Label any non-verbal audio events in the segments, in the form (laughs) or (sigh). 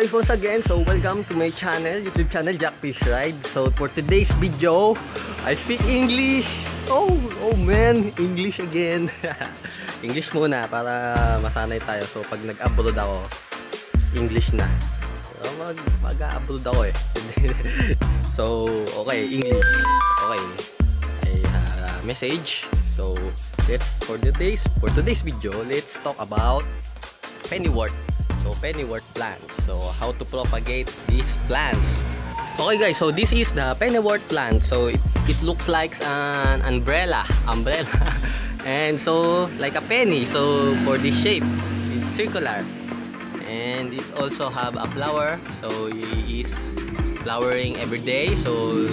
Guys, once again, so welcome to my channel, YouTube channel Jack Fish Ride. So for today's video, I speak English. Oh, oh man, English again. (laughs) English muna para masanay tayo. So pag nag-abroad ako, English na. So, mag mag-abroad ako eh. (laughs) so, okay, English. Okay. I uh, message. So, let's for today's for today's video, let's talk about pennywort. So, pennywort plants. So, how to propagate these plants. Okay guys, so this is the pennywort plant. So, it, it looks like an umbrella. Umbrella. (laughs) and so, like a penny. So, for this shape, it's circular. And it's also have a flower. So, it is flowering every day. So,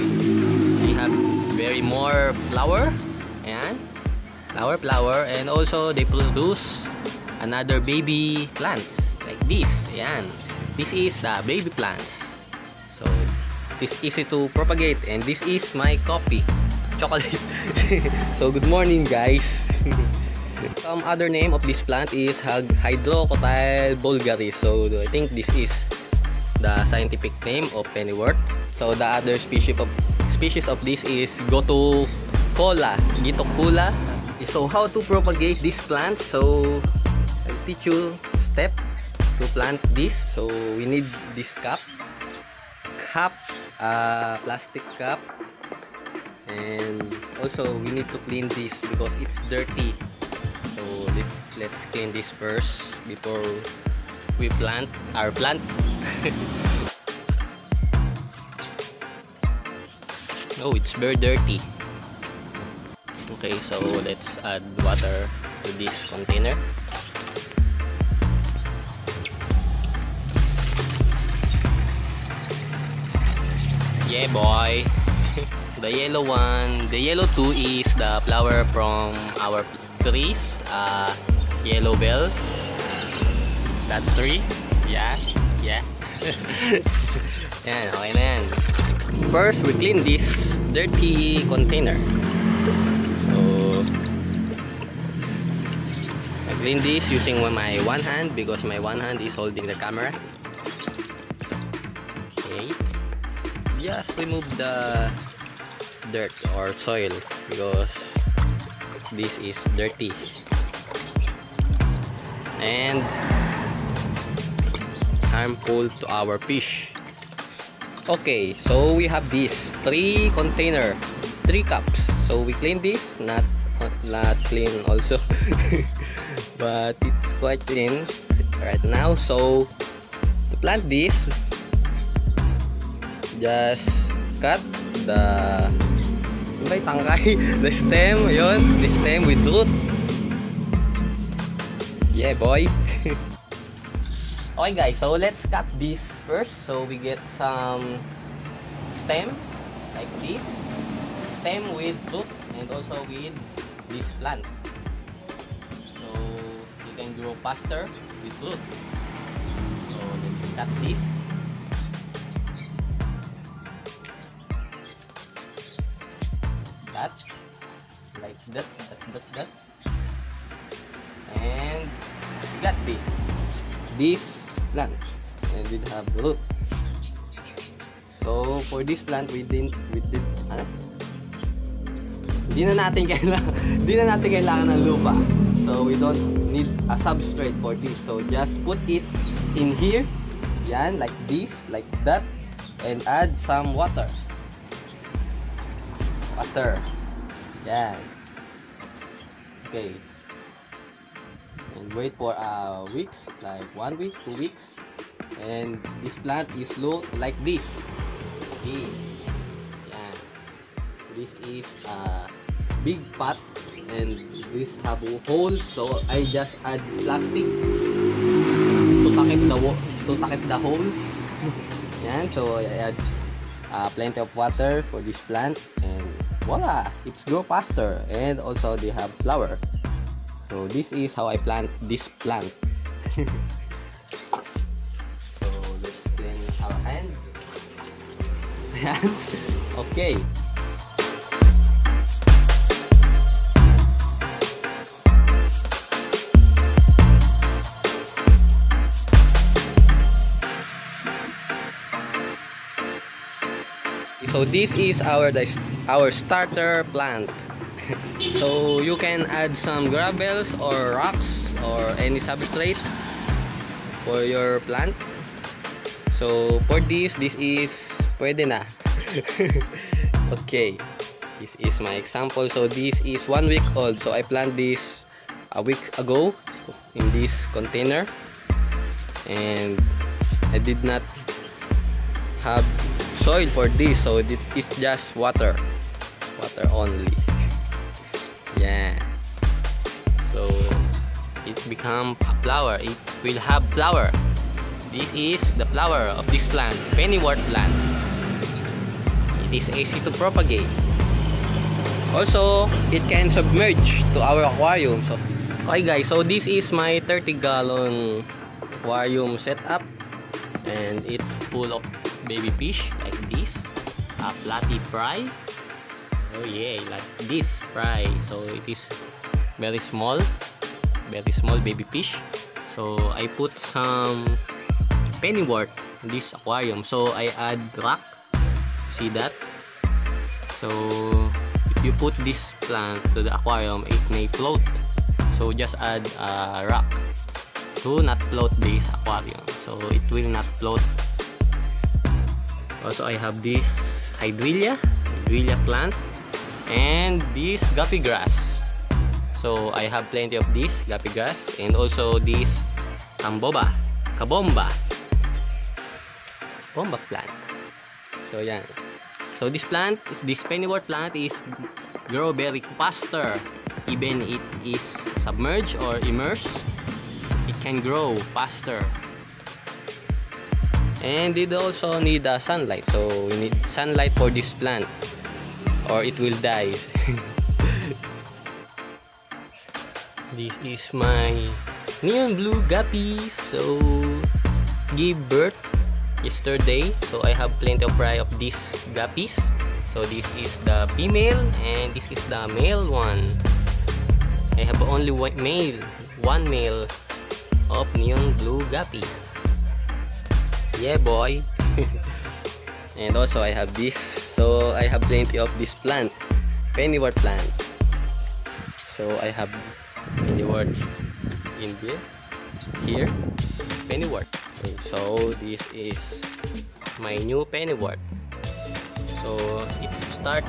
we have very more flower. Ayan. Flower, flower. And also, they produce another baby plants this ayan. This is the baby plants. So this easy to propagate and this is my coffee. Chocolate. (laughs) So good morning guys. (laughs) Some other name of this plant is Hydrocotyle vulgaris so I think this is the scientific name of pennywort so the other species of species of this is gotu kola gitocula so how to propagate these plants so I'll teach you step to plant this. So we need this cup. Cup uh, plastic cup. And also we need to clean this because it's dirty. So let, let's clean this first before we plant our plant. (laughs) Oh it's very dirty. Okay so let's add water to this container Yeah, boy. (laughs) the yellow one, the yellow two is the flower from our trees. Uh, yellow bell. That tree. Yeah, yeah. (laughs) Yan, okay yan. First, we clean this dirty container. So, I clean this using my one hand because my one hand is holding the camera. Okay just remove the dirt or soil because this is dirty. And harmful to our fish. Okay so we have this three container three cups. So we clean this not not clean also. (laughs) But it's quite clean right now. So to plant this just cut the may tangkay (laughs) the stem yun. The stem with root. Yeah boy. (laughs) Okay guys so let's cut this first. So we get some stem like this. Stem with root and also with this plant. So you can grow faster with root. So let's cut this that that that that. And we got this. This plant. And it have root. So for this plant we didn't we did ano? Hindi na natin (laughs) kailangan hindi na natin kailangan ng lupa. So we don't need a substrate for this. So just put it in here. Yan like this like that. And add some water. Water. Yan. Okay. And wait for uh, weeks, like one week, two weeks. And this plant is low like this. This. Yan. This is a big pot and this have holes so I just add plastic to takip the to takip the holes. (laughs) yeah so I add uh, plenty of water for this plant voila it's grow faster and also they have flower. So this is how I plant this plant. (laughs) So let's clean our hand. (laughs) Okay so this is our our starter plant. (laughs) so you can add some gravels or rocks or any substrate for your plant. So for this, this is pwede na. (laughs) okay. This is my example. So this is one week old. So I planted this a week ago in this container. And I did not have soil for this. So this is just water. Water only. Yeah. So it become flower. It will have flower. This is the flower of this plant, pennywort plant. It is easy to propagate. Also, it can submerge to our aquarium. So, okay guys, so this is my 30 gallon aquarium setup and it full of baby fish like this. A platy fry. Oh yeah like this fry. So it is very small very small baby fish. So I put some pennywort in this aquarium. So I add rock. See that? So if you put this plant to the aquarium it may float. So just add a rock to not float this aquarium. So it will not float also I have this hydrilla hydrilla plant and this guppy grass. So I have plenty of this guppy grass and also this kamboba cabomba. Bomba plant. So yan. So this plant this pennywort plant is grow very faster. Even it is submerged or immersed it can grow faster and it also need uh, sunlight. So we need sunlight for this plant. Or it will die. (laughs) This is my neon blue guppy. So give birth yesterday. So I have plenty of fry of these guppies. So this is the female and this is the male one. I have only one male one male of neon blue guppies yeah boy. (laughs) And also I have this. So I have plenty of this plant. Pennywort plant. So I have pennywort in there here. Pennywort okay, so this is my new pennywort so it start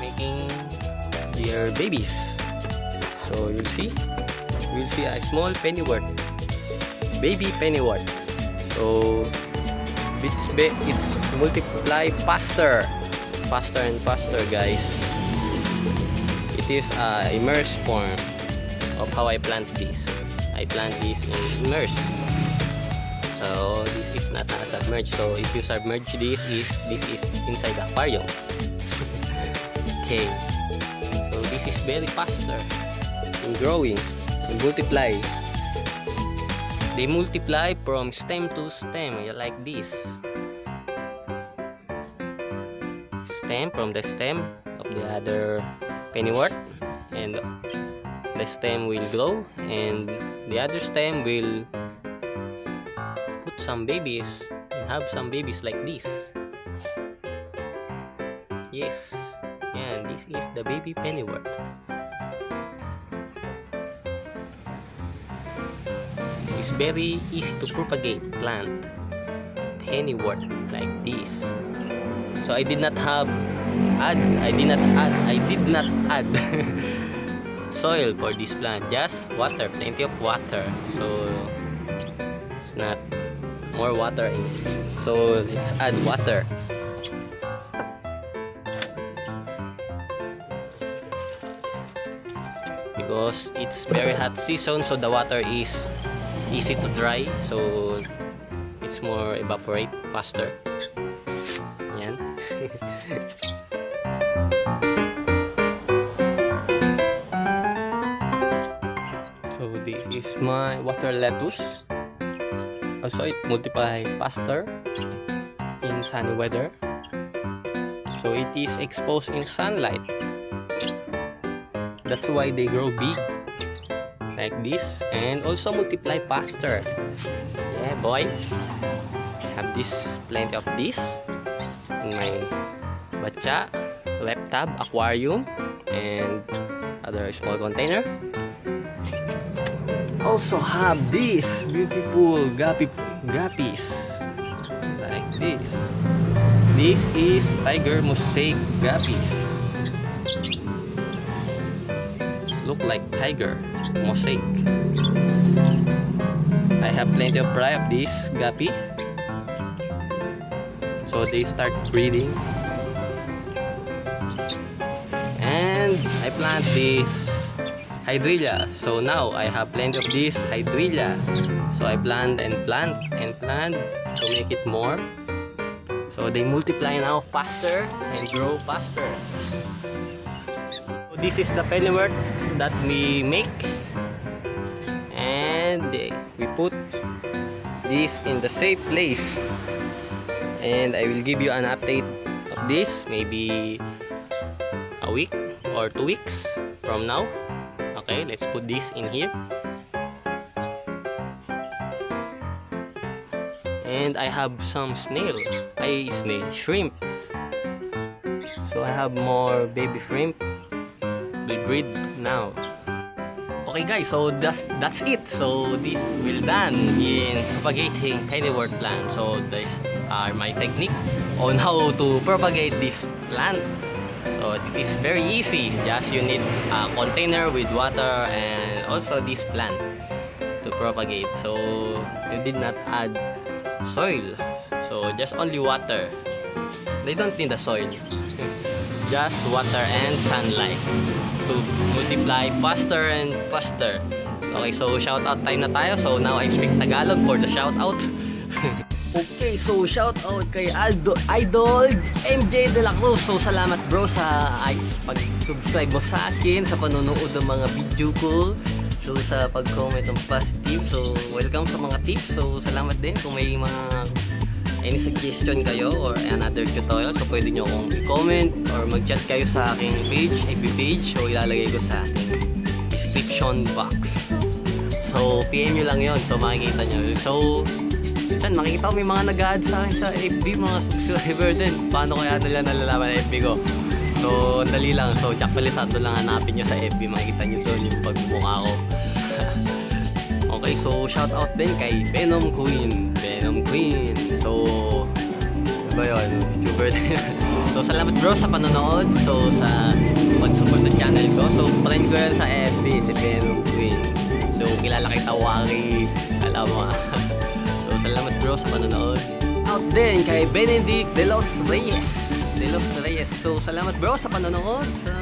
making their babies. So you'll see? You'll see a small pennywort baby pennywort so it's it's multiply faster. Faster and faster guys. It is a immersed form of how I plant this. I plant this in immerse. So this is not a submerged so if you submerge this if this is inside the aquarium. (laughs) Okay. So this is very faster in growing and multiply they multiply from stem to stem like this. Stem from the stem of the other pennywort and the stem will grow and the other stem will put some babies and have some babies like this. Yes. Yeah this is the baby pennywort is very easy to propagate plant pennywort like this. So I did not have add I did not add I did not add (laughs) soil for this plant just water plenty of water. So it's not more water in it. so let's add water. Because it's very hot season so the water is easy to dry so it's more evaporate faster. Yan (laughs) so this is my water lettuce. Also it multiply faster in sunny weather. So it is exposed in sunlight. That's why they grow big like this and also multiply faster yeah boy have this plenty of this in my batcha, left aquarium, and other small container. Also have this beautiful guppy guppies like this. This is tiger mosaic guppies. Like tiger mosaic. I have plenty of fry of these guppy. So they start breeding. And I plant this hydrilla. So now I have plenty of this hydrilla. So I plant and plant and plant to make it more. So they multiply now faster and grow faster. This is the pennywort that we make. And we put this in the safe place. And I will give you an update of this maybe a week or two weeks from now. Okay, let's put this in here. And I have some snail. I snail shrimp. So I have more baby shrimp. Will breed now. Okay guys, so that's that's it. So this will done in propagating pennywort plant. So these are my technique on how to propagate this plant. So it is very easy. Just you need a container with water and also this plant to propagate. So you did not add soil. So just only water. They don't need the soil. (laughs) just water and sunlight to multiply faster and faster. Okay, so shout out time na tayo. So now I speak Tagalog for the shout out. (laughs) Okay, so shout out kay Aldo Idol MJ De La Cruz. So salamat bro sa ay, pag-subscribe mo sa akin sa panonood ng mga video ko. So sa pag-comment ng positive. So welcome sa mga tips. So salamat din kung may mga any suggestion kayo or another tutorial. So pwede nyo akong i-comment or mag-chat kayo sa aking page, FB page. So ilalagay ko sa description box. So PM nyo lang yon So makikita nyo. So San, makikita ko may mga nag-add sa akin sa FB, mga subscriber din. Paano kaya nila nalalaman ang FB ko? So, dali lang. So, Jack Palisado lang hanapin nyo sa FB. Makikita nyo doon yung pagmumukha ko. Okay, so shout out din kay Venom Queen. Venom Queen. So, ano ba yun? YouTuber din. (laughs) so, salamat bro sa panonood. So, sa pag-support sa channel ko. So, friend ko yan sa FB, si Venom Queen. So, kilala kay Tawari. Alam mo. (laughs) So, salamat bro sa panonood. Out din kay Benedict De Los Reyes. De Los Reyes. So, salamat bro sa panonood, sa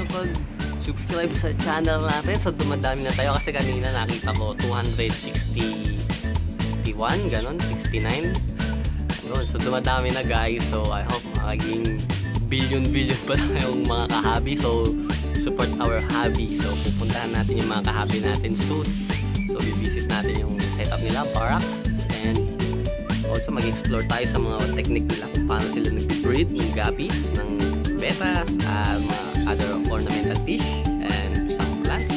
pag-subscribe sa channel natin. So, dumadami na tayo kasi kanina nakita ko 260 ganon, 69. Yun, so, dumadami na guys. So, I hope makaging billion-billion pa tayong mga kahabi. So, support our hobby. So, pupuntahan natin yung mga kahabi natin soon. So, visit natin yung setup nila, barracks, and also mag-explore tayo sa mga technique nila kung paano sila nag-breed ng guppies, ng betas, at mga other ornamental fish, and some plants.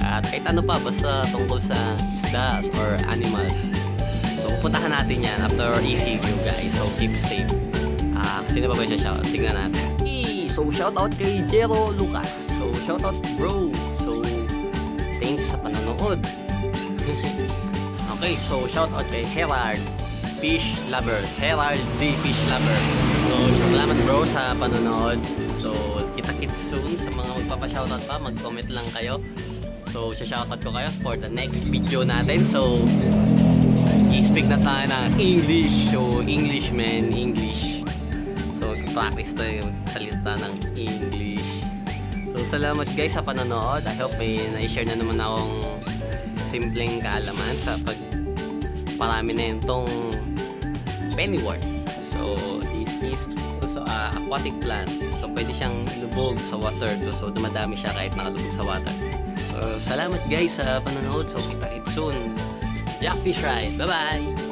At kahit ano pa, basta tungkol sa isda or animals. So, pupuntahan natin yan after view guys. So, keep safe. Ah, sino ba ba siya shout? Tingnan natin. Hey, so, shout out kay Jero Lucas. So, shout out bro. So, thanks sa panonood. (laughs) okay, so shout out kay Herard Fish Lover. Herald D. Fish Lover. So, salamat bro sa panonood. So, kita-kits soon sa mga magpapashoutout pa. Mag-comment lang kayo. So, shoutout ko kayo for the next video natin. So, i-speak na tayo ng English. So, English man, English. So, practice tayo yung salita ng English. So, salamat guys sa panonood. I hope may na-share na naman akong simpleng kaalaman sa pag parami na yun tong pennywort. So, this is aquatic plant. So, pwede siyang ilubog sa water. To. So, dumadami siya kahit nakalubog sa water. So, salamat guys sa panonood. So, kita-kits soon. Jack Fish Ride. Bye-bye!